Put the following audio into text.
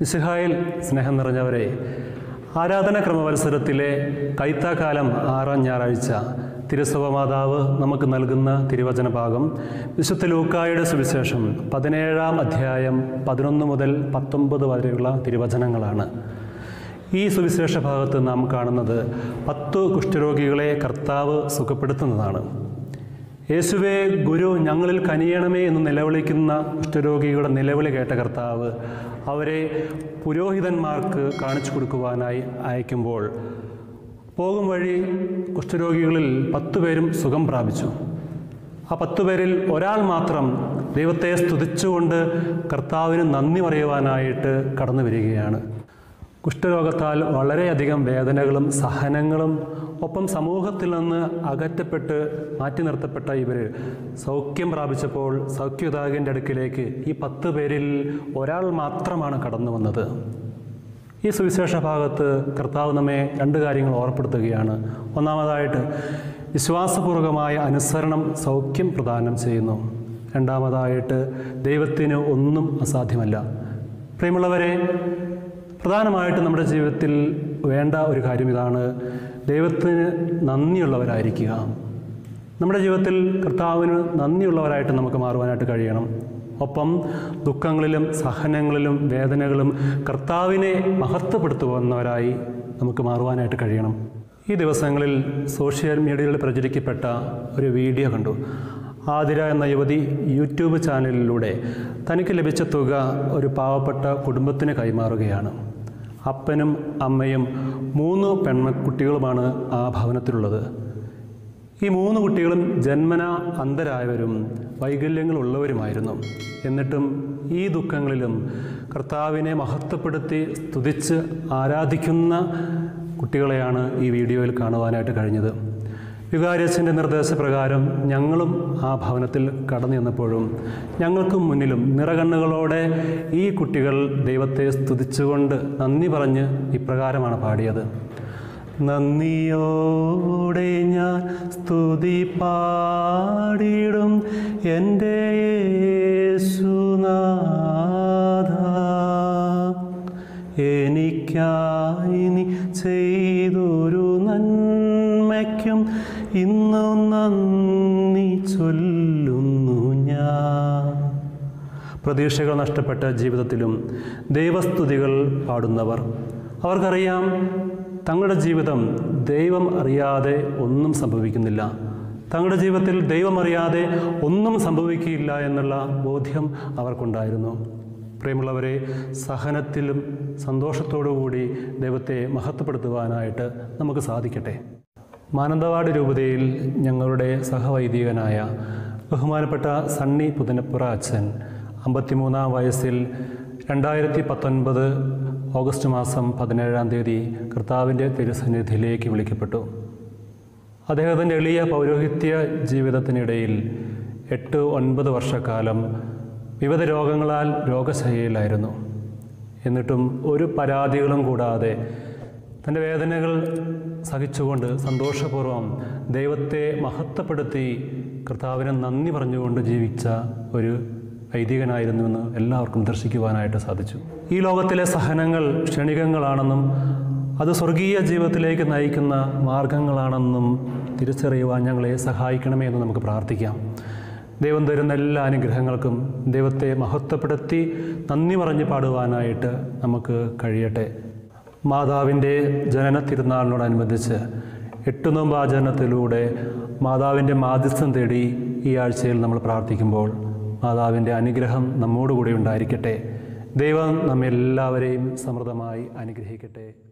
ഇസ്ഹായിൽ സ്നേഹം നിറഞ്ഞവരെ ആരാധന ക്രമവത്സരത്തിലെ കൈത്താക്കാലം ആറാം ഞായറാഴ്ച. തിരുസഭ മാതാവ് നമുക്ക് നൽകുന്ന തിരുവചന ഭാഗം വിശുദ്ധ ലൂക്കായുടെ സുവിശേഷം പതിനേഴാം അധ്യായം പതിനൊന്ന് മുതൽ പത്തൊമ്പത് വരെയുള്ള തിരുവചനങ്ങളാണ്. ഈ സുവിശേഷ ഭാഗത്ത് നാം കാണുന്നത് പത്തു കുഷ്ഠരോഗികളെ കർത്താവ് സുഖപ്പെടുത്തുന്നതാണ്. യേശുവേ ഗുരു ഞങ്ങളിൽ കനിയണമേ എന്ന് നിലവിളിക്കുന്ന കുഷ്ഠരോഗിയുടെ നിലവിളി കേട്ട കർത്താവ് അവരെ പുരോഹിതന്മാർക്ക് കാണിച്ചു കൊടുക്കുവാനായി അയക്കുമ്പോൾ പോകും വഴി കുഷ്ഠരോഗികളിൽ പത്തുപേരും സുഖം പ്രാപിച്ചു. ആ പത്തു പേരിൽ ഒരാൾ മാത്രം ദൈവത്തെ സ്തുതിച്ചുകൊണ്ട് കർത്താവിന് നന്ദി പറയുവാനായിട്ട് കടന്നു വരികയാണ്. കുഷ്ഠരോഗത്താൽ വളരെയധികം വേദനകളും സഹനങ്ങളും ഒപ്പം സമൂഹത്തിൽ നിന്ന് അകറ്റപ്പെട്ട് മാറ്റി നിർത്തപ്പെട്ട ഇവർ സൗഖ്യം പ്രാപിച്ചപ്പോൾ സൗഖ്യവിതാകന്റെ അടുക്കിലേക്ക് ഈ പത്ത് പേരിൽ ഒരാൾ മാത്രമാണ് കടന്നു വന്നത്. ഈ സുവിശേഷ ഭാഗത്ത് കർത്താവ് നമ്മെ രണ്ട് കാര്യങ്ങൾ ഓർപ്പെടുത്തുകയാണ്. ഒന്നാമതായിട്ട് വിശ്വാസപൂർവകമായ അനുസരണം സൗഖ്യം പ്രദാനം ചെയ്യുന്നു. രണ്ടാമതായിട്ട് ദൈവത്തിന് ഒന്നും അസാധ്യമല്ല. പ്രിയമുള്ളവരെ പ്രധാനമായിട്ട് നമ്മുടെ ജീവിതത്തിൽ വേണ്ട ഒരു കാര്യം ഇതാണ്. ദൈവത്തിന് നന്ദിയുള്ളവരായിരിക്കുക. നമ്മുടെ ജീവിതത്തിൽ കർത്താവിന് നന്ദിയുള്ളവരായിട്ട് നമുക്ക് മാറുവാനായിട്ട് കഴിയണം. ഒപ്പം ദുഃഖങ്ങളിലും സഹനങ്ങളിലും വേദനകളും കർത്താവിനെ മഹത്വപ്പെടുത്തുന്നവരായി നമുക്ക് മാറുവാനായിട്ട് കഴിയണം. ഈ ദിവസങ്ങളിൽ സോഷ്യൽ മീഡിയയിൽ പ്രചരിക്കപ്പെട്ട ഒരു വീഡിയോ കണ്ടു. ആതിര എന്ന യുവതി യൂട്യൂബ് ചാനലിലൂടെ തനിക്ക് ലഭിച്ച തുക ഒരു പാവപ്പെട്ട കുടുംബത്തിന് കൈമാറുകയാണ്. അപ്പനും അമ്മയും മൂന്ന് പെൺകുട്ടികളുമാണ് ആ ഭവനത്തിലുള്ളത്. ഈ മൂന്ന് കുട്ടികളും ജന്മന അന്ധരായവരും വൈകല്യങ്ങളുള്ളവരുമായിരുന്നു. എന്നിട്ടും ഈ ദുഃഖങ്ങളിലും കർത്താവിനെ മഹത്വപ്പെടുത്തി സ്തുതിച്ച് ആരാധിക്കുന്ന കുട്ടികളെയാണ് ഈ വീഡിയോയിൽ കാണുവാനായിട്ട് കഴിഞ്ഞത്. വികാരിയച്ഛന്റെ നിർദ്ദേശപ്രകാരം ഞങ്ങളും ആ ഭവനത്തിൽ കടന്നു ചെന്നപ്പോഴും ഞങ്ങൾക്കും മുന്നിലും നിറകണ്ണുകളോടെ ഈ കുട്ടികൾ ദൈവത്തെ സ്തുതിച്ചുകൊണ്ട് നന്ദി പറഞ്ഞ് ഇപ്രകാരമാണ് പാടിയത്. നന്ദിയോടെ ഞാൻ സ്തുതി പാടിയിടും എന്റെ യേശുനാഥ. എനിക്കായി നീ ചെയ്തൊരു ഇന്നു നന്ദി ചൊല്ലുന്നു ഞാൻ. പ്രതീക്ഷകൾ നഷ്ടപ്പെട്ട ജീവിതത്തിലും ദൈവസ്തുതികൾ പാടുന്നവർ. അവർക്കറിയാം തങ്ങളുടെ ജീവിതം ദൈവം അറിയാതെ ഒന്നും സംഭവിക്കുന്നില്ല. തങ്ങളുടെ ജീവിതത്തിൽ ദൈവം അറിയാതെ ഒന്നും സംഭവിക്കില്ല എന്നുള്ള ബോധ്യം അവർക്കുണ്ടായിരുന്നു. പ്രിയമുള്ളവരെ സഹനത്തിലും സന്തോഷത്തോടുകൂടി ദൈവത്തെ മഹത്വപ്പെടുത്തുവാനായിട്ട് നമുക്ക് സാധിക്കട്ടെ. മാനന്തവാടി രൂപതയിൽ ഞങ്ങളുടെ സഹവൈദികനായ ബഹുമാനപ്പെട്ട സണ്ണി പുതിനപ്പുറ അച്ഛൻ അമ്പത്തിമൂന്നാം വയസ്സിൽ രണ്ടായിരത്തി പത്തൊൻപത് ഓഗസ്റ്റ് മാസം പതിനേഴാം തീയതി കർത്താവിന്റെ തിരുസന്നിധിയിലേക്ക് വിളിക്കപ്പെട്ടു. അദ്ദേഹത്തിന്റെ എളിയ പൗരോഹിത്യ ജീവിതത്തിനിടയിൽ എട്ട് ഒൻപത് വർഷക്കാലം വിവിധ രോഗങ്ങളാൽ രോഗശയ്യയിലായിരുന്നു. എന്നിട്ടും ഒരു പരാതികളും കൂടാതെ തന്റെ വേദനകൾ സഹിച്ചുകൊണ്ട് സന്തോഷപൂർവം ദൈവത്തെ മഹത്വപ്പെടുത്തി കർത്താവിനെ നന്ദി പറഞ്ഞുകൊണ്ട് ജീവിച്ച ഒരു വൈദികനായിരുന്നുവെന്ന് എല്ലാവർക്കും ദർശിക്കുവാനായിട്ട് സാധിച്ചു. ഈ ലോകത്തിലെ സഹനങ്ങൾ ക്ഷണികങ്ങളാണെന്നും അത് സ്വർഗീയ ജീവിതത്തിലേക്ക് നയിക്കുന്ന മാർഗങ്ങളാണെന്നും തിരിച്ചറിയുവാൻ ഞങ്ങളെ സഹായിക്കണമേ എന്ന് നമുക്ക് പ്രാർത്ഥിക്കാം. ദൈവം തരുന്ന എല്ലാ അനുഗ്രഹങ്ങൾക്കും ദൈവത്തെ മഹത്വപ്പെടുത്തി നന്ദി പറഞ്ഞ് പാടുവാനായിട്ട് നമുക്ക് കഴിയട്ടെ. മാതാവിന്റെ ജനന തിരുനാളിനോടനുബന്ധിച്ച് എട്ട് നോമ്പ് ആചരണത്തിലൂടെ മാതാവിന്റെ മാധ്യസ്ഥം തേടി ഈ ആഴ്ചയിൽ നമ്മൾ പ്രാർത്ഥിക്കുമ്പോൾ മാതാവിന്റെ അനുഗ്രഹം നമ്മോടുകൂടി ഉണ്ടായിരിക്കട്ടെ. ദൈവം നമ്മെല്ലാവരെയും സമൃദ്ധമായി അനുഗ്രഹിക്കട്ടെ.